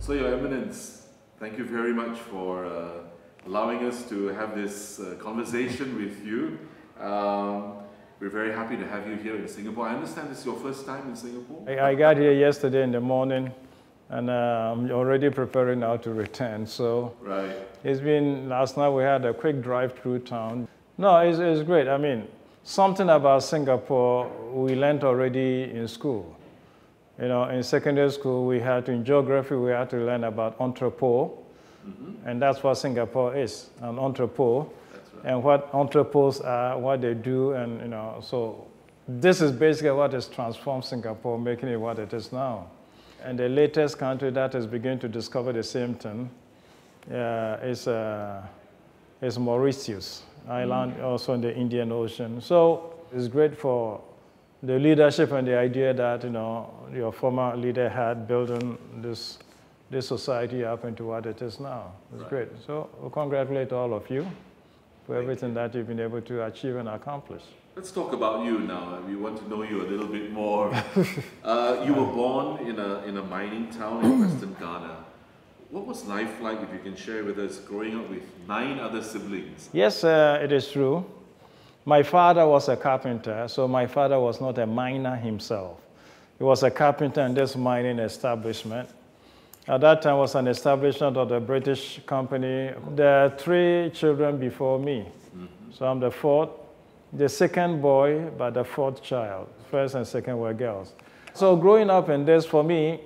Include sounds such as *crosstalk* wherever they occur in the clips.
So, Your Eminence, thank you very much for uh, allowing us to have this uh, conversation with you. Um, we're very happy to have you here in Singapore. I understand this is your first time in Singapore? I, I got here yesterday in the morning and uh, I'm already preparing now to return. So right. it's been, last night we had a quick drive through town. No, it's, it's great. I mean, something about Singapore we learned already in school. You know, in secondary school, we had to, in geography, we had to learn about entrepot, mm-hmm. and that's what Singapore is, an entrepot, right. and what entrepôts are, what they do, and you know, so this is basically what has transformed Singapore, making it what it is now. And the latest country that is beginning to discover the same thing uh, is, uh, is Mauritius Island, mm. also in the Indian Ocean. So it's great for the leadership and the idea that you know your former leader had building this this society up into what it is now. It's right. great. So we congratulate all of you for Thank everything you. that you've been able to achieve and accomplish. Let's talk about you now. We want to know you a little bit more. *laughs* uh, you were born in a in a mining town in Western Ghana. What was life like, if you can share with us, growing up with nine other siblings? Yes, uh, it is true. My father was a carpenter, so my father was not a miner himself. He was a carpenter in this mining establishment. At that time was an establishment of the British company. There are three children before me. Mm-hmm. So I'm the fourth, the second boy, but the fourth child. First and second were girls. So growing up in this, for me,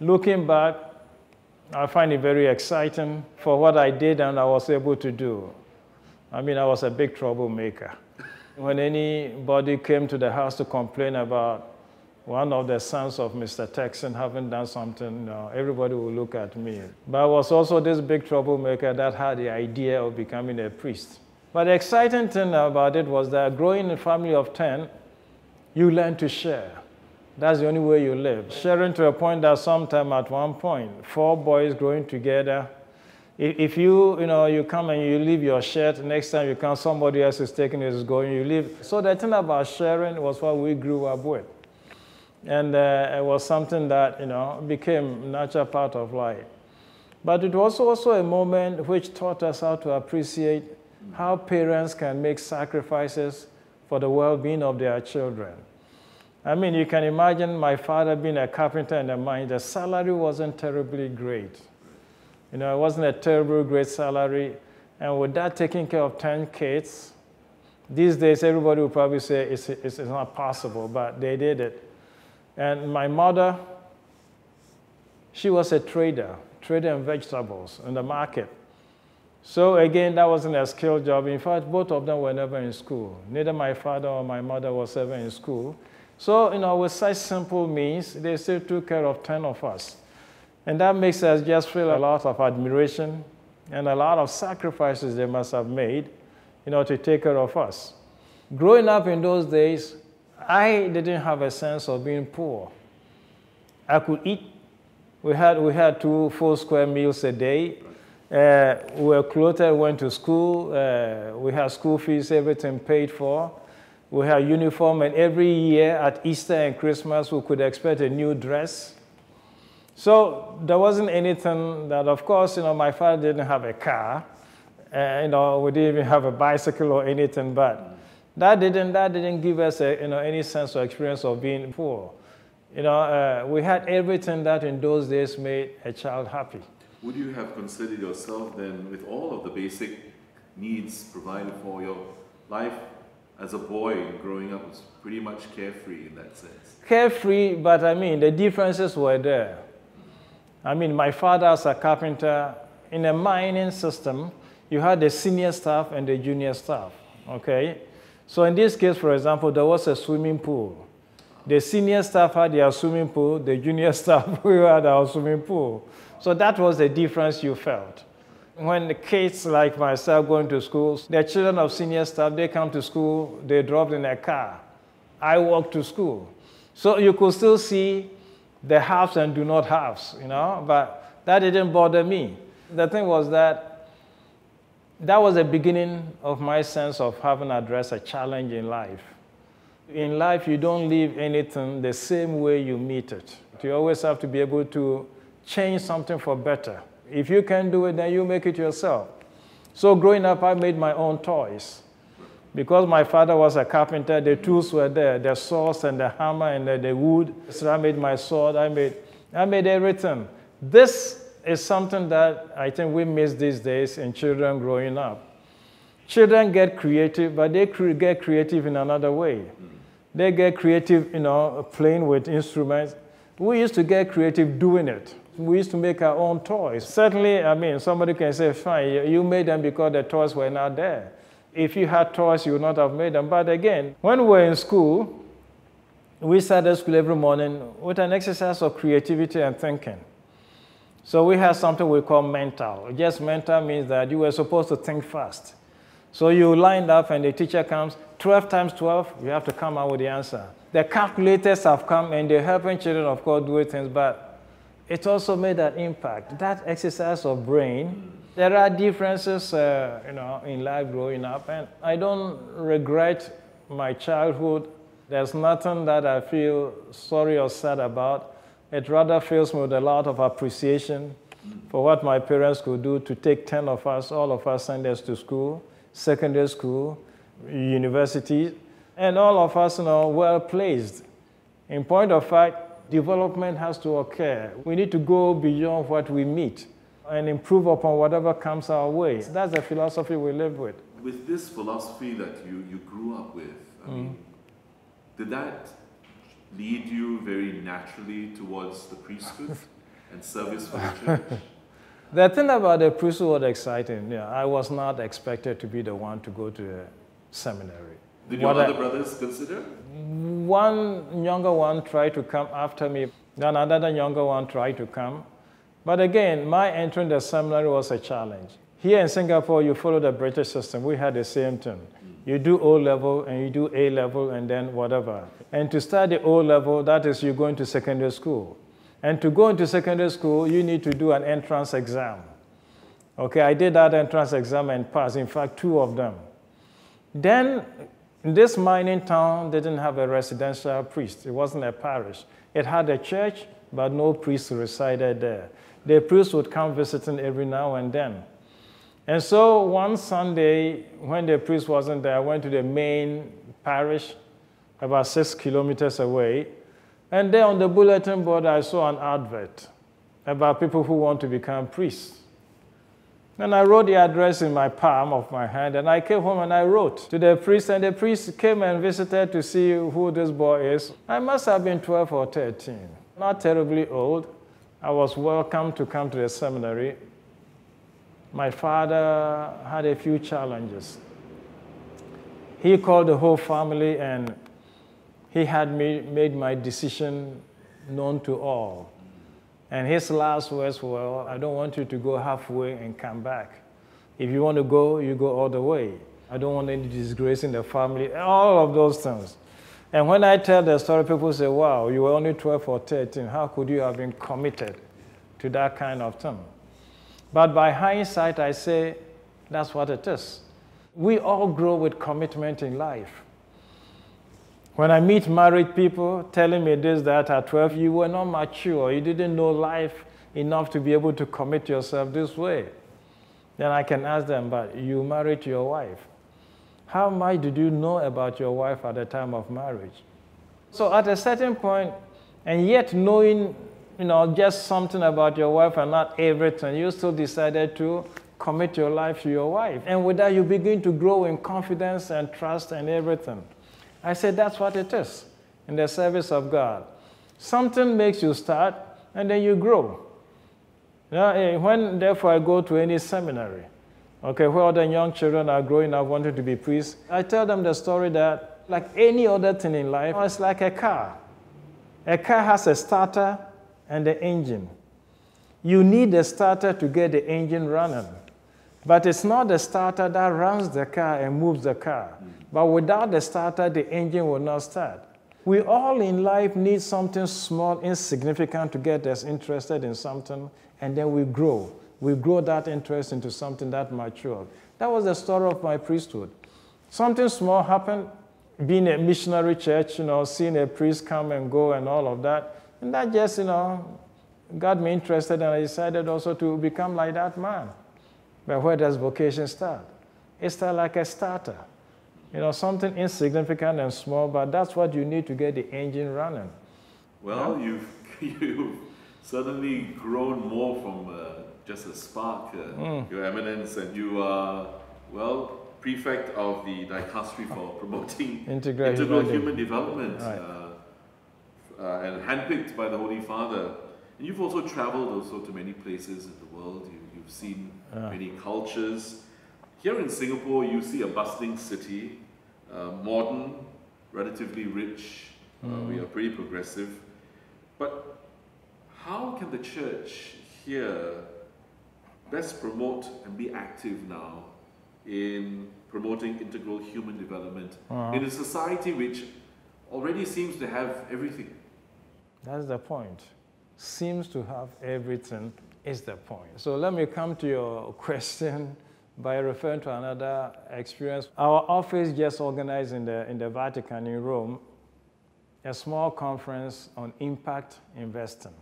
looking back, I find it very exciting for what I did and I was able to do. I mean, I was a big troublemaker. When anybody came to the house to complain about one of the sons of Mr. Turkson having done something, you know, everybody would look at me. But I was also this big troublemaker that had the idea of becoming a priest. But the exciting thing about it was that growing in a family of 10, you learn to share. That's the only way you live. Sharing to a point that sometime at one point, four boys growing together, if you, you know, you come and you leave your shirt, next time you come, somebody else is taking it, is going, you leave. So the thing about sharing was what we grew up with. And uh, it was something that, you know, became a natural part of life. But it was also a moment which taught us how to appreciate how parents can make sacrifices for the well-being of their children. I mean, you can imagine my father being a carpenter in the mine. The salary wasn't terribly great. You know, it wasn't a terrible great salary. And with that taking care of 10 kids, these days everybody would probably say it's, it's, it's not possible, but they did it. And my mother, she was a trader, trader in vegetables in the market. So again, that wasn't a skilled job. In fact, both of them were never in school. Neither my father or my mother was ever in school. So, you know, with such simple means, they still took care of 10 of us. And that makes us just feel a lot of admiration and a lot of sacrifices they must have made, you know, to take care of us. Growing up in those days, I didn't have a sense of being poor. I could eat. We had, we had two full square meals a day. Uh, we were clothed, went to school. Uh, we had school fees, everything paid for. We had uniform, and every year at Easter and Christmas, we could expect a new dress. So there wasn't anything that, of course, you know, my father didn't have a car. Uh, you know, we didn't even have a bicycle or anything, but that didn't, that didn't give us a, you know, any sense or experience of being poor. You know, uh, we had everything that in those days made a child happy. Would you have considered yourself then, with all of the basic needs provided for your life, as a boy growing up was pretty much carefree in that sense. Carefree, but I mean, the differences were there. I mean, my father as a carpenter, in a mining system, you had the senior staff and the junior staff, okay? So in this case, for example, there was a swimming pool. The senior staff had their swimming pool, the junior *laughs* staff, we *laughs* had our swimming pool. So that was the difference you felt when the kids like myself going to schools, they're children of senior staff, they come to school, they drop in a car. I walk to school. So you could still see the haves and do not haves, you know, but that didn't bother me. The thing was that that was the beginning of my sense of having addressed a challenge in life. In life, you don't leave anything the same way you meet it. You always have to be able to change something for better. If you can do it, then you make it yourself. So growing up, I made my own toys. Because my father was a carpenter, the tools were there, the saws and the hammer and the, the wood. So I made my sword, I made, I made everything. This is something that I think we miss these days in children growing up. Children get creative, but they get creative in another way. They get creative, you know, playing with instruments. We used to get creative doing it. We used to make our own toys. Certainly, I mean, somebody can say, fine, you made them because the toys were not there. If you had toys, you would not have made them. But again, when we were in school, we started school every morning with an exercise of creativity and thinking. So we had something we call mental. Just mental means that you were supposed to think fast. So you lined up and the teacher comes, 12 times 12, you have to come out with the answer. The calculators have come and they're helping children, of course, do things, but it also made an impact. That exercise of brain, there are differences, uh, you know, in life growing up, and I don't regret my childhood. There's nothing that I feel sorry or sad about. It rather fills me with a lot of appreciation for what my parents could do to take 10 of us, all of us, send us to school, secondary school, university, and all of us you know, well placed. In point of fact, development has to occur. We need to go beyond what we meet and improve upon whatever comes our way. That's the philosophy we live with. With this philosophy that you, you grew up with, I mean, mm. did that lead you very naturally towards the priesthood *laughs* and service for the *laughs* church? the thing about the priesthood was exciting. Yeah, I was not expected to be the one to go to the seminary. Did your what other I, brothers consider? One younger one tried to come after me. Then another younger one tried to come. But again, my entering the seminary was a challenge. Here in Singapore, you follow the British system. We had the same thing. You do O level and you do A level and then whatever. And to study O level, that is you go into secondary school. And to go into secondary school, you need to do an entrance exam. Okay, I did that entrance exam and passed, in fact, two of them. Then, this mining town didn't have a residential priest. It wasn't a parish. It had a church, but no priest resided there. The priest would come visiting every now and then. And so one Sunday, when the priest wasn't there, I went to the main parish, about six kilometers away. And there on the bulletin board, I saw an advert about people who want to become priests. And I wrote the address in my palm of my hand, and I came home and I wrote to the priest, and the priest came and visited to see who this boy is. I must have been 12 or 13, not terribly old. I was welcome to come to the seminary, my father had a few challenges. He called the whole family and he had me, made my decision known to all. And his last words were, I don't want you to go halfway and come back. If you want to go, you go all the way. I don't want any disgrace in the family, all of those things. And when I tell the story, people say, wow, you were only 12 or 13. How could you have been committed to that kind of thing? But by hindsight, I say that's what it is. We all grow with commitment in life. When I meet married people telling me this, that at 12, you were not mature, you didn't know life enough to be able to commit yourself this way. Then I can ask them, but you married your wife. How much did you know about your wife at the time of marriage? So at a certain point, and yet knowing you know, just something about your wife and not everything. You still decided to commit your life to your wife. And with that, you begin to grow in confidence and trust and everything. I said, that's what it is in the service of God. Something makes you start, and then you grow. Now, eh, when, therefore, I go to any seminary, okay, where other young children are growing up wanting to be priests, I tell them the story that, like any other thing in life, oh, it's like a car. A car has a starter and the engine. You need the starter to get the engine running. But it's not the starter that runs the car and moves the car. But without the starter, the engine will not start. We all in life need something small, insignificant to get us interested in something, and then we grow. We grow that interest into something that matures. That was the story of my priesthood. Something small happened, being a missionary church, you know, seeing a priest come and go and all of that. And that just, you know, got me interested, and I decided also to become like that man. But where does vocation start? It starts like a starter. You know, something insignificant and small, but that's what you need to get the engine running. Well, yeah? you've, *laughs* you've certainly grown more from uh, just a spark, uh, mm. Your Eminence, and you are, well, prefect of the dicastery for *laughs* promoting integral, integral human, development, right. uh, uh, and handpicked by the Holy Father. And you've also traveled also to many places in the world. You, have seen many cultures. Here in Singapore, you see a bustling city, uh, modern, relatively rich. Mm. we are pretty progressive. But how can the church here best promote and be active now in promoting integral human development uh-huh. in a society which already seems to have everything. That's the point. Seems to have everything is the point. So let me come to your *laughs* question by referring to another experience. Our office just organized in the, in the Vatican in Rome a small conference on impact investing,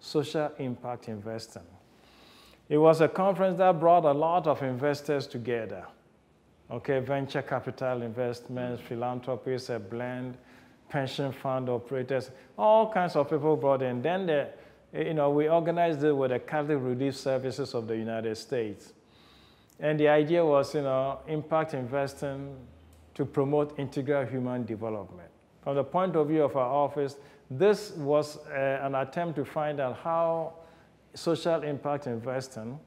social impact investing. It was a conference that brought a lot of investors together. Okay, venture capital investments, philanthropists, a blend, pension fund operators, all kinds of people brought in. Then, the, you know, we organized it with the Catholic Relief Services of the United States. And the idea was, you know, impact investing to promote integral human development. From the point of view of our office, this was uh, an attempt to find out how social impact investing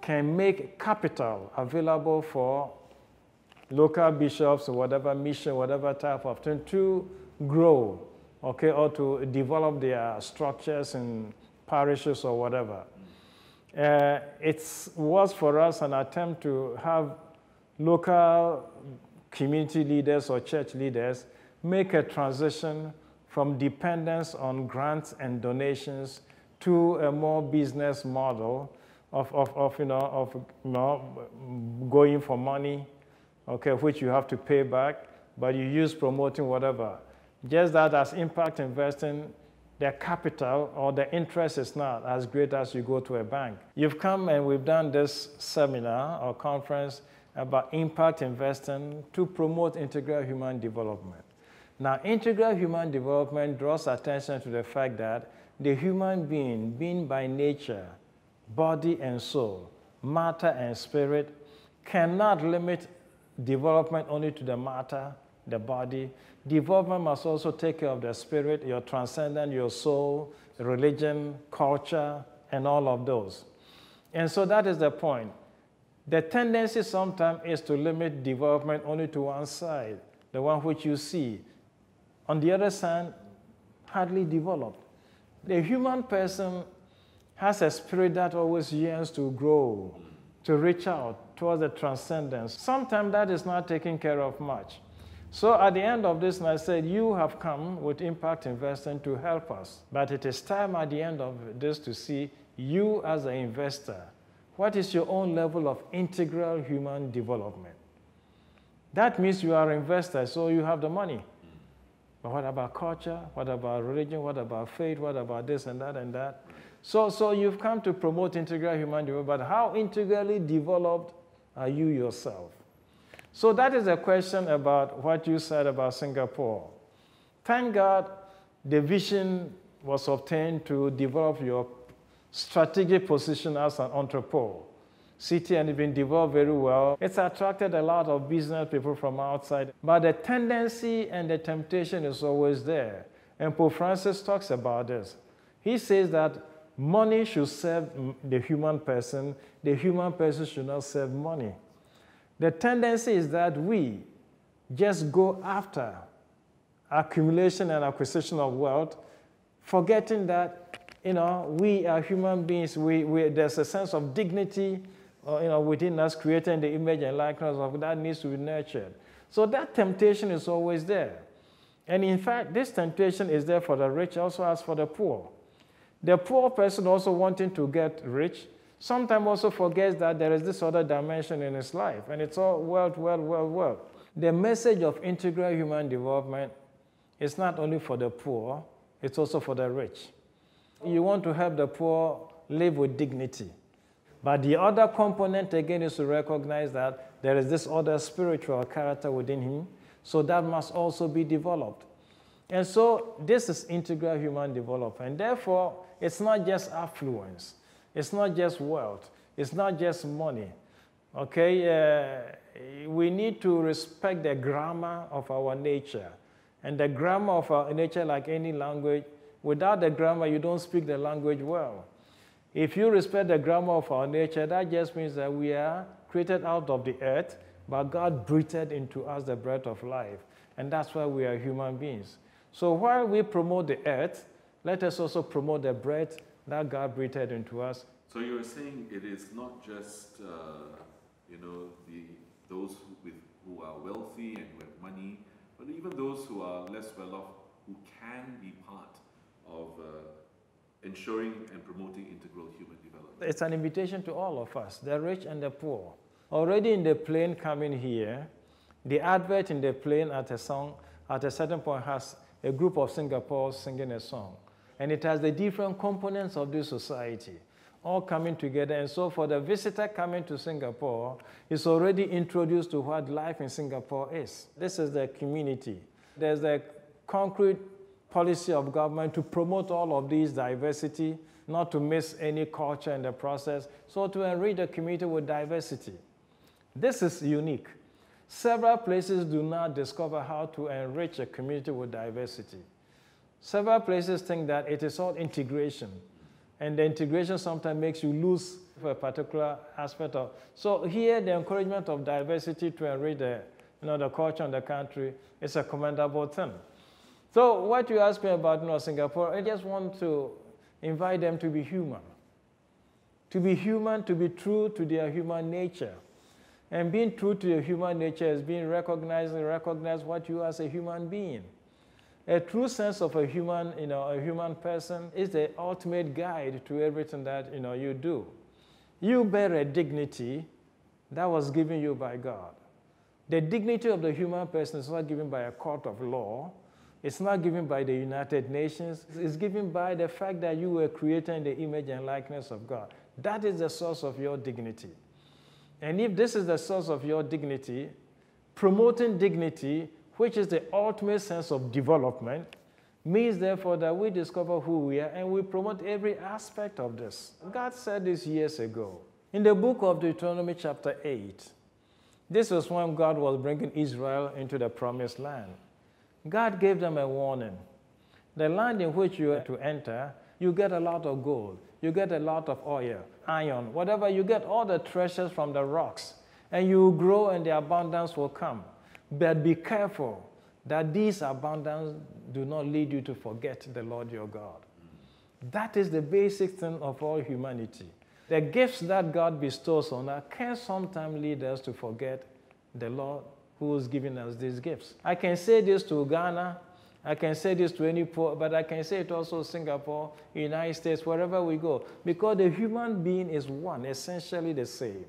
can make capital available for local bishops or whatever mission, whatever type of thing to grow, okay, or to develop their structures in parishes or whatever. Uh, it was for us an attempt to have local community leaders or church leaders make a transition from dependence on grants and donations to a more business model of, of, of, you know, of you know, going for money, okay, which you have to pay back, but you use promoting whatever. Just that as impact investing, the capital or the interest is not as great as you go to a bank. You've come and we've done this seminar or conference about impact investing to promote integral human development. Now, integral human development draws attention to the fact that the human being, being by nature, body and soul, matter and spirit, cannot limit development only to the matter, the body. Development must also take care of the spirit, your transcendent, your soul, religion, culture, and all of those. And so that is the point. The tendency sometimes is to limit development only to one side, the one which you see. On the other side, hardly developed. The human person has a spirit that always yearns to grow, to reach out towards the transcendence. Sometimes that is not taken care of much. So at the end of this, I said, You have come with impact investing to help us. But it is time at the end of this to see you as an investor. What is your own level of integral human development? That means you are an investor, so you have the money. But what about culture? What about religion? What about faith? What about this and that and that? So, so you've come to promote integral human development, but how integrally developed are you yourself? So that is a question about what you said about Singapore. Thank God the vision was obtained to develop your strategic position as an entrepreneur city and it's been developed very well. It's attracted a lot of business people from outside, but the tendency and the temptation is always there. And Pope Francis talks about this. He says that money should serve the human person, the human person should not serve money. The tendency is that we just go after accumulation and acquisition of wealth, forgetting that you know we are human beings. We, we, there's a sense of dignity you know, within us, creating the image and likeness of that needs to be nurtured. So that temptation is always there. And in fact, this temptation is there for the rich also as for the poor. The poor person also wanting to get rich sometimes also forgets that there is this other dimension in his life, and it's all wealth, wealth, wealth, wealth. The message of integral human development is not only for the poor, it's also for the rich. You want to help the poor live with dignity. But the other component, again, is to recognize that there is this other spiritual character within him, so that must also be developed. And so, this is integral human development. Therefore, it's not just affluence, it's not just wealth, it's not just money. Okay? Uh, we need to respect the grammar of our nature. And the grammar of our nature, like any language, without the grammar, you don't speak the language well. If you respect the grammar of our nature, that just means that we are created out of the earth, but God breathed into us the breath of life. And that's why we are human beings. So while we promote the earth, let us also promote the breath that God breathed into us. So you're saying it is not just, uh, you know, the, those who, with, who are wealthy and who have money, but even those who are less well off, who can be part of uh, ensuring and promoting integral human development. It's an invitation to all of us, the rich and the poor. Already in the plane coming here, the advert in the plane at a song at a certain point has a group of Singaporeans singing a song. And it has the different components of this society all coming together. And so for the visitor coming to Singapore, he's already introduced to what life in Singapore is. This is the community. There's a concrete policy of government to promote all of these diversity, not to miss any culture in the process, so to enrich the community with diversity. This is unique. Several places do not discover how to enrich a community with diversity. Several places think that it is all integration, and the integration sometimes makes you lose a particular aspect of. So here, the encouragement of diversity to enrich the, you know, the culture and the country is a commendable thing. So what you ask me about you know, Singapore, I just want to invite them to be human. To be human, to be true to their human nature. And being true to your human nature is being recognized and recognize what you are as a human being. A true sense of a human, you know, a human person is the ultimate guide to everything that you, know, you do. You bear a dignity that was given you by God. The dignity of the human person is not given by a court of law, it's not given by the United Nations. It's given by the fact that you were created in the image and likeness of God. That is the source of your dignity. And if this is the source of your dignity, promoting dignity, which is the ultimate sense of development, means therefore that we discover who we are and we promote every aspect of this. God said this years ago. In the book of Deuteronomy, chapter 8, this was when God was bringing Israel into the promised land. God gave them a warning. The land in which you are to enter, you get a lot of gold, you get a lot of oil, iron, whatever, you get all the treasures from the rocks, and you grow and the abundance will come. But be careful that these abundance do not lead you to forget the Lord your God. That is the basic thing of all humanity. The gifts that God bestows on us can sometimes lead us to forget the Lord who is giving us these gifts. I can say this to Ghana, I can say this to any poor, but I can say it also Singapore, United States, wherever we go, because the human being is one, essentially the same.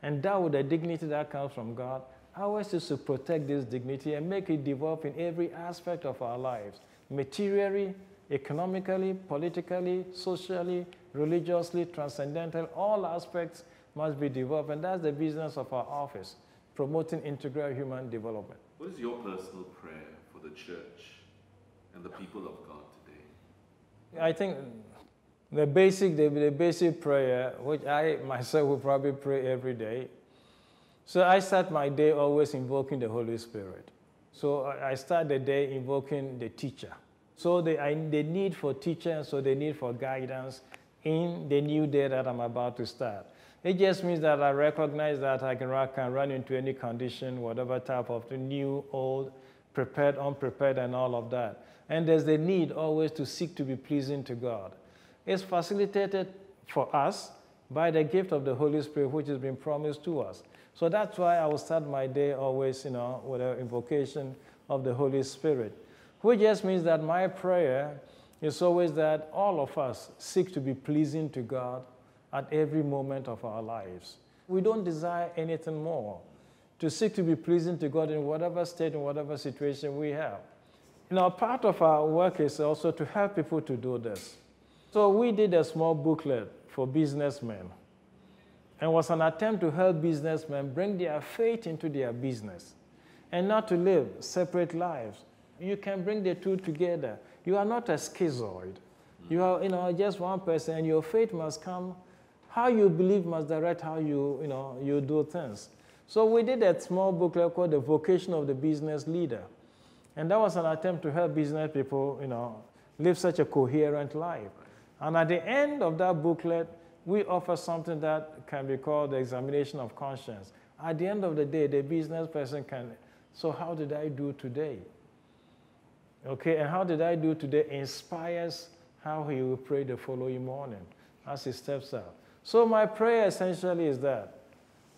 And that with the dignity that comes from God, ours is to protect this dignity and make it develop in every aspect of our lives, materially, economically, politically, socially, religiously, transcendental, all aspects must be developed, and that's the business of our office promoting integral human development. What is your personal prayer for the church and the people of God today? I think the basic, the, the basic prayer, which I myself will probably pray every day. So I start my day always invoking the Holy Spirit. So I start the day invoking the teacher. So the, I, the need for teacher, so the need for guidance in the new day that I'm about to start. It just means that I recognize that I can, can run into any condition, whatever type of new, old, prepared, unprepared, and all of that. And there's the need always to seek to be pleasing to God. It's facilitated for us by the gift of the Holy Spirit, which has been promised to us. So that's why I will start my day always, you know, with an invocation of the Holy Spirit, which just means that my prayer is always that all of us seek to be pleasing to God at every moment of our lives. We don't desire anything more to seek to be pleasing to God in whatever state, in whatever situation we have. Know, part of our work is also to help people to do this. So we did a small booklet for businessmen. And was an attempt to help businessmen bring their faith into their business and not to live separate lives. You can bring the two together. You are not a schizoid. You are, you know, just one person, and your faith must come. How you believe must direct how you, you know, you do things. So we did a small booklet called The Vocation of the Business Leader. And that was an attempt to help business people, you know, live such a coherent life. And at the end of that booklet, we offer something that can be called the examination of conscience. At the end of the day, the business person can, so how did I do today? Okay, and how did I do today inspires how he will pray the following morning as he steps out. So, my prayer essentially is that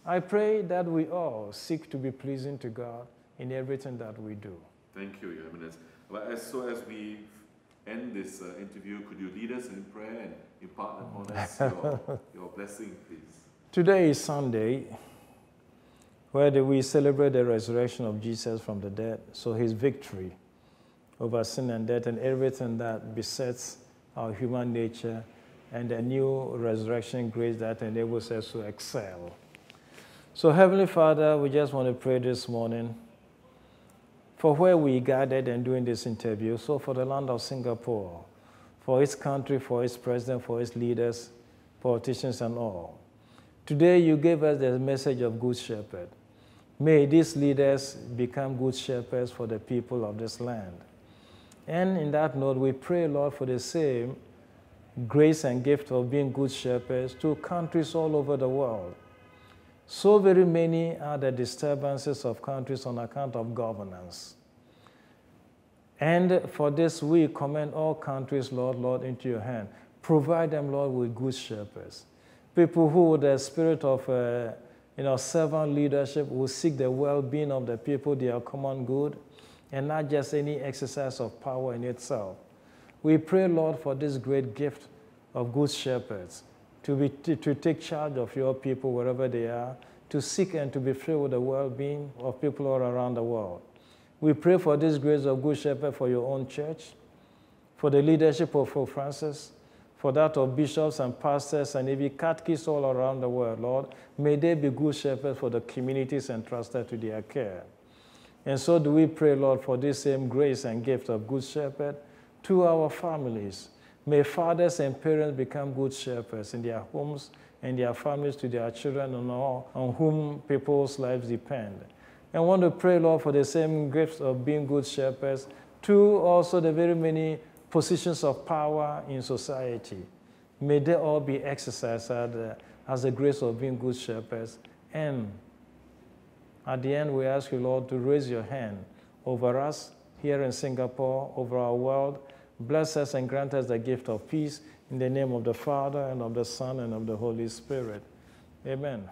I pray that we all seek to be pleasing to God in everything that we do. Thank you, Your Eminence. But as, so, as we end this uh, interview, could you lead us in prayer and impart upon us *laughs* your, your blessing, please? Today is Sunday, where we celebrate the resurrection of Jesus from the dead, so his victory over sin and death and everything that besets our human nature and a new resurrection grace that enables us to excel. So, Heavenly Father, we just want to pray this morning for where we gathered and doing this interview. So, for the land of Singapore, for its country, for its president, for its leaders, politicians, and all. Today, you gave us the message of Good Shepherd. May these leaders become good shepherds for the people of this land. And in that note, we pray, Lord, for the same grace and gift of being good shepherds to countries all over the world. So very many are the disturbances of countries on account of governance. And for this, we commend all countries, Lord, Lord, into your hand. Provide them, Lord, with good shepherds. People who, with the spirit of uh, you know, servant leadership, will seek the well being of the people, their common good and not just any exercise of power in itself. We pray, Lord, for this great gift of good shepherds to, be, to, to take charge of your people wherever they are, to seek and to be filled with the well being of people all around the world. We pray for this grace of good shepherd for your own church, for the leadership of Pope Francis, for that of bishops and pastors and even catechists all around the world, Lord. May they be good shepherds for the communities entrusted to their care. And so do we pray, Lord, for this same grace and gift of Good Shepherd to our families. May fathers and parents become good shepherds in their homes and their families to their children and all on whom people's lives depend. And I want to pray, Lord, for the same gift of being good shepherds to also the very many positions of power in society. May they all be exercised uh, as the grace of being good shepherds and at the end, we ask you, Lord, to raise your hand over us here in Singapore, over our world. Bless us and grant us the gift of peace in the name of the Father and of the Son and of the Holy Spirit. Amen.